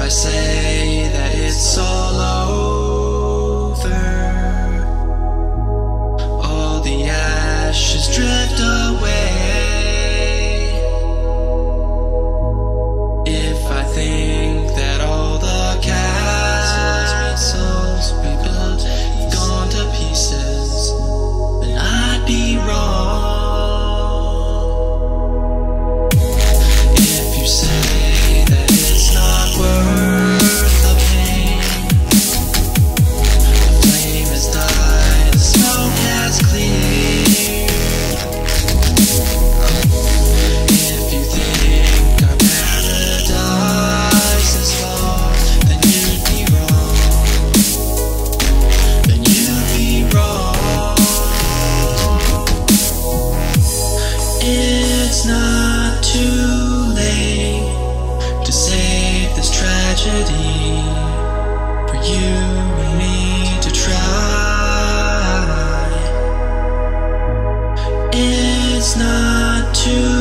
I say that it's all over? It's not too late to save this tragedy for you and me to try. It's not too